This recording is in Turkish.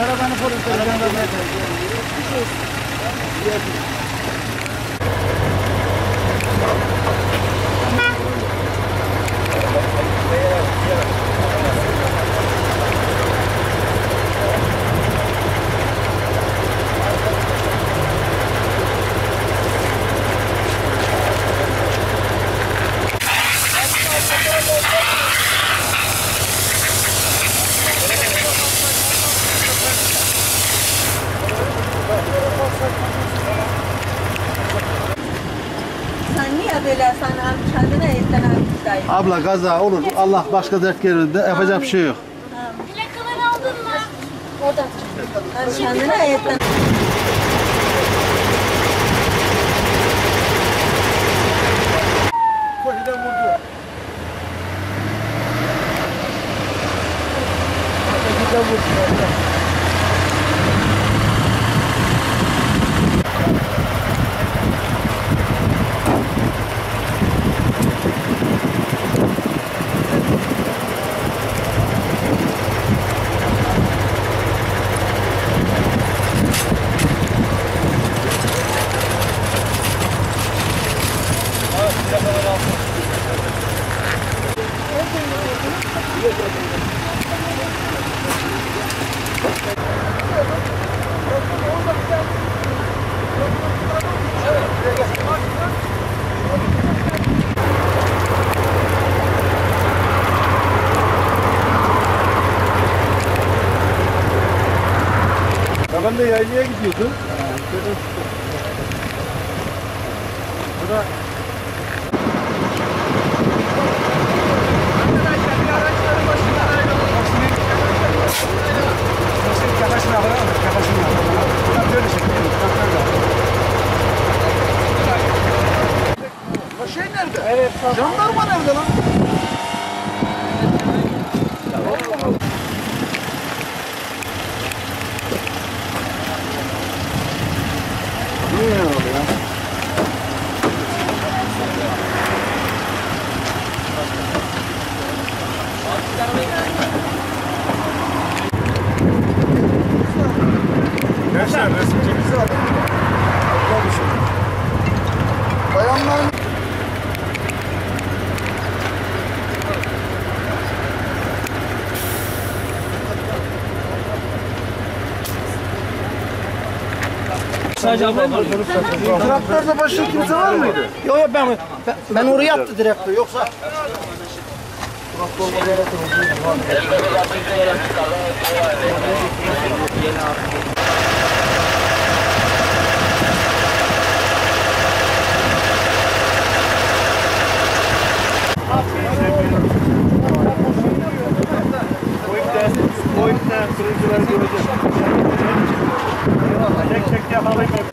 Arabanı polisler jandarmaya Sen böyle kendine etten? Abla kaza olur. Allah başka dert gelir de yapacak bir şey yok. Plakaları aldın mı? Orada. Hem kendine etten. Koşudan vurdu. Koşudan vurdu. Ya ben de yaylaya gidiyordum. Burada şey nerede? Evet. Jandarma nerede lan? Gençler resim çekilse adam. Abla bir şey. Bayanlar Sadece ablam var. Traktörde başka kimse var mıydı? Yok yok ben, ben, ben oraya attı direkt. Yoksa O ipten kırıcıları göreceğim. Çek çek yakalayayım.